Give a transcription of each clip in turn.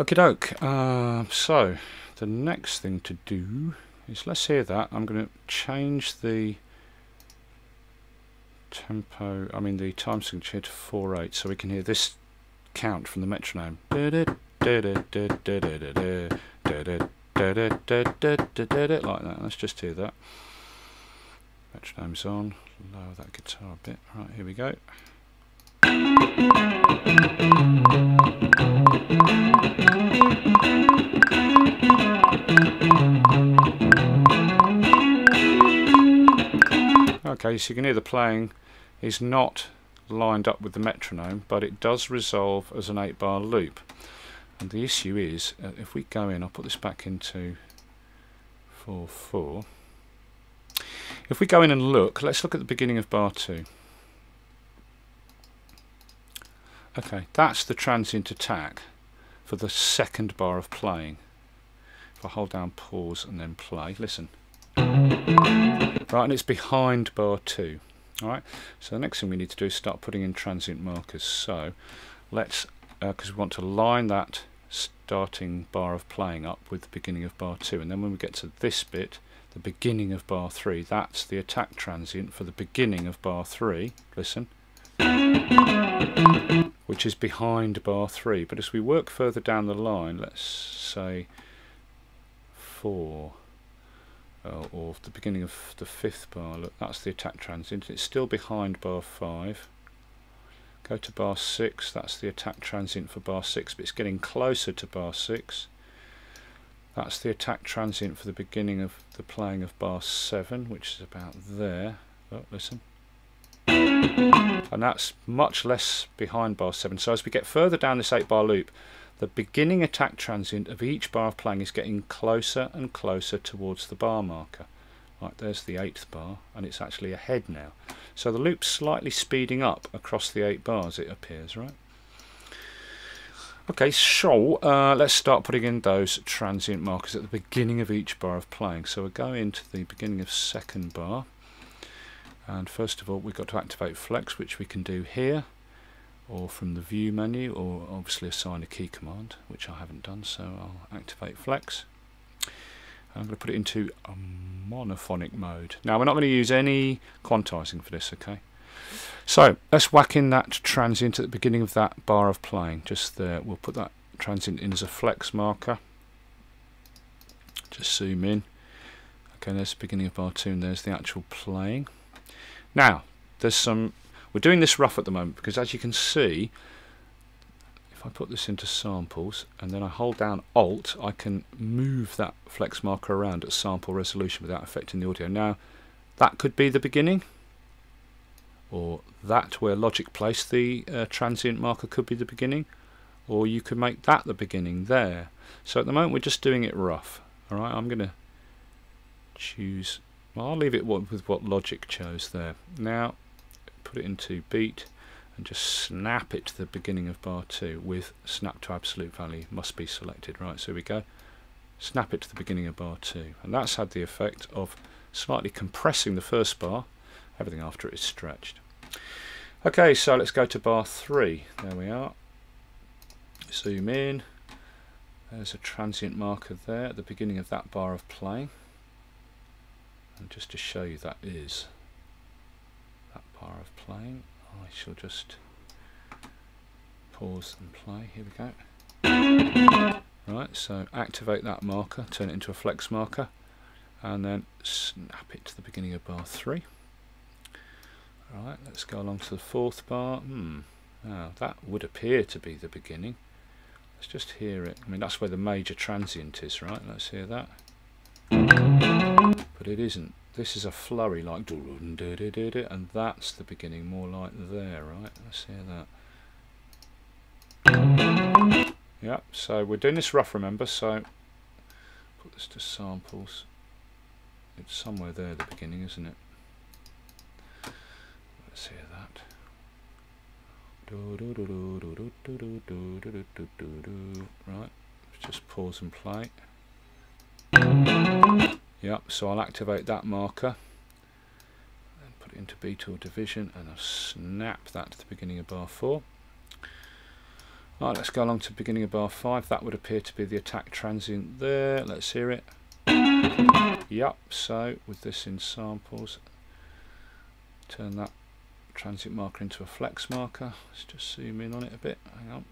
Okie doke. Uh, so the next thing to do is let's hear that. I'm going to change the tempo, I mean the time signature to 4-8 so we can hear this count from the metronome. Like that. Let's just hear that. Metronome's on. Lower that guitar a bit. Right, here we go. Okay, so you can hear the playing is not lined up with the metronome, but it does resolve as an 8 bar loop. And the issue is, uh, if we go in, I'll put this back into 4 4. If we go in and look, let's look at the beginning of bar 2. Okay, that's the transient attack for the second bar of playing. If I hold down pause and then play, listen. Right, and it's behind bar 2. Alright, so the next thing we need to do is start putting in transient markers. So let's, because uh, we want to line that starting bar of playing up with the beginning of bar 2. And then when we get to this bit, the beginning of bar 3, that's the attack transient for the beginning of bar 3. Listen. Which is behind bar 3. But as we work further down the line, let's say 4 uh, or the beginning of the fifth bar, look, that's the attack transient. It's still behind bar 5. Go to bar 6, that's the attack transient for bar 6, but it's getting closer to bar 6. That's the attack transient for the beginning of the playing of bar 7, which is about there. Oh, listen. And that's much less behind bar 7. So as we get further down this 8 bar loop, the beginning attack transient of each bar of playing is getting closer and closer towards the bar marker. Right, there's the eighth bar, and it's actually ahead now. So the loop's slightly speeding up across the eight bars, it appears, right? Okay, so uh, let's start putting in those transient markers at the beginning of each bar of playing. So we're going into the beginning of second bar. And first of all, we've got to activate flex, which we can do here or from the view menu or obviously assign a key command which I haven't done so I'll activate flex. I'm going to put it into a monophonic mode. Now we're not going to use any quantizing for this okay? So let's whack in that transient at the beginning of that bar of playing just there we'll put that transient in as a flex marker. Just zoom in. Okay there's the beginning of bar 2 and there's the actual playing now there's some we're doing this rough at the moment because as you can see, if I put this into samples and then I hold down Alt, I can move that flex marker around at sample resolution without affecting the audio. Now, that could be the beginning, or that where Logic placed the uh, transient marker could be the beginning, or you could make that the beginning there. So at the moment we're just doing it rough. Alright, I'm going to choose, well, I'll leave it with what Logic chose there. Now, put it into beat and just snap it to the beginning of bar 2 with snap to absolute value. Must be selected. Right so we go. Snap it to the beginning of bar 2 and that's had the effect of slightly compressing the first bar. Everything after it is stretched. Okay so let's go to bar 3 there we are. Zoom in. There's a transient marker there at the beginning of that bar of playing and just to show you that is bar of playing. I shall just pause and play. Here we go. Right, so activate that marker, turn it into a flex marker, and then snap it to the beginning of bar 3. Right, let's go along to the fourth bar. Hmm, that would appear to be the beginning. Let's just hear it. I mean, that's where the major transient is, right? Let's hear that. But it isn't. This is a flurry like and that's the beginning more like there right? Let's hear that. Yeah so we're doing this rough remember? So put this to samples. It's somewhere there the beginning isn't it? Let's hear that. Right just pause and play Yep, so I'll activate that marker and put it into or division and I'll snap that to the beginning of bar 4. Alright, let's go along to the beginning of bar 5. That would appear to be the attack transient there. Let's hear it. Yep, so with this in samples, turn that transient marker into a flex marker. Let's just zoom in on it a bit. Hang on.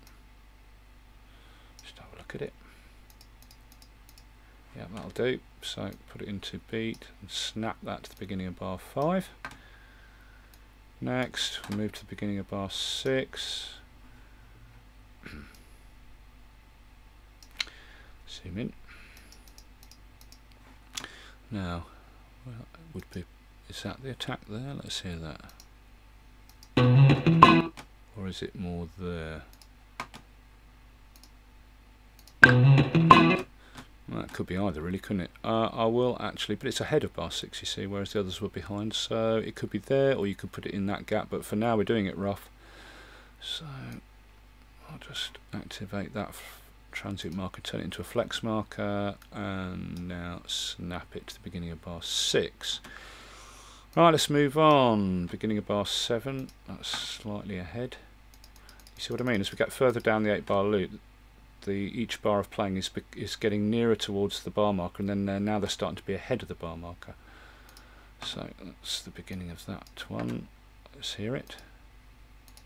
Just have a look at it. Yeah, that'll do. So put it into beat and snap that to the beginning of bar 5. Next, we move to the beginning of bar 6. Zoom in. Now, well, would be, is that the attack there? Let's hear that. Or is it more there? Could be either, really, couldn't it? Uh, I will actually, but it's ahead of bar 6, you see, whereas the others were behind. So it could be there, or you could put it in that gap. But for now, we're doing it rough. So I'll just activate that transient marker, turn it into a flex marker, and now snap it to the beginning of bar 6. Right, let's move on. Beginning of bar 7, that's slightly ahead. You see what I mean? As we get further down the 8 bar loop, the each bar of playing is is getting nearer towards the bar marker, and then they're, now they're starting to be ahead of the bar marker. So that's the beginning of that one. Let's hear it.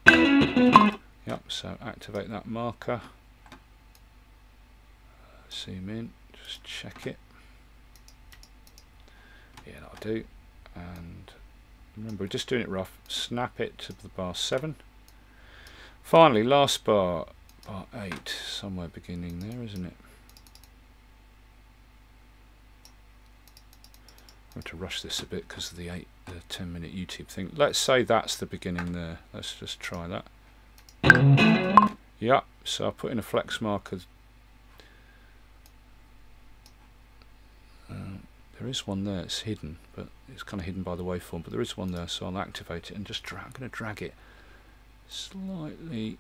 Yep, so activate that marker. Zoom in, just check it. Yeah, that'll do. And remember, we're just doing it rough. Snap it to the bar 7. Finally, last bar, bar 8, somewhere beginning there, isn't it? I'm going to rush this a bit because of the 8, the 10 minute YouTube thing. Let's say that's the beginning there. Let's just try that. Yeah, so I'll put in a flex marker. Uh, there is one there, it's hidden, but it's kind of hidden by the waveform, but there is one there, so I'll activate it and just drag, I'm going to drag it slightly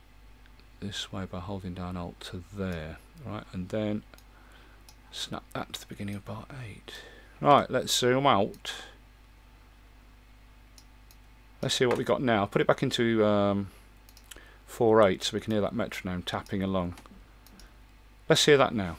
this way by holding down Alt to there, right, and then snap that to the beginning of bar 8. Right, let's zoom out. Let's see what we got now. Put it back into um, 4-8 so we can hear that metronome tapping along. Let's hear that now.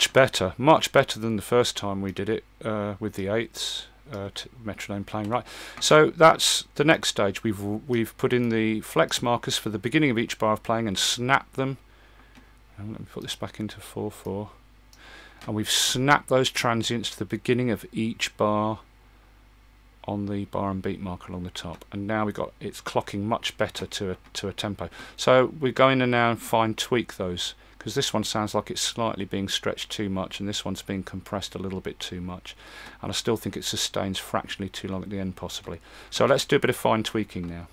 Much better, much better than the first time we did it uh, with the eighths uh, metronome playing right. So that's the next stage. We've we've put in the flex markers for the beginning of each bar of playing and snapped them. And let me put this back into 4-4. And we've snapped those transients to the beginning of each bar on the bar and beat marker along the top and now we've got it's clocking much better to a, to a tempo so we're going to now fine tweak those because this one sounds like it's slightly being stretched too much and this one's being compressed a little bit too much. And I still think it sustains fractionally too long at the end possibly. So let's do a bit of fine tweaking now